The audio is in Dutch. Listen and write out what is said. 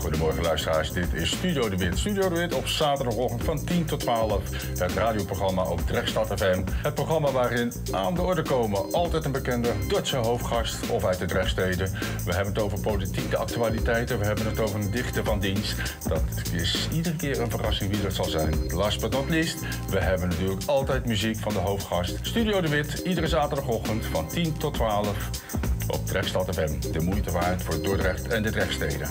Goedemorgen luisteraars, dit is Studio de Wit. Studio de Wit op zaterdagochtend van 10 tot 12. Het radioprogramma op Drechtstad FM. Het programma waarin aan de orde komen altijd een bekende Duitse hoofdgast of uit de Drechtsteden. We hebben het over politieke actualiteiten. We hebben het over een dichter van dienst. Dat is iedere keer een verrassing wie dat zal zijn. Last but not least, we hebben natuurlijk altijd muziek van de hoofdgast. Studio de Wit, iedere zaterdagochtend van 10 tot 12 op Drechtstad FM. De moeite waard voor Dordrecht en de Drechtsteden.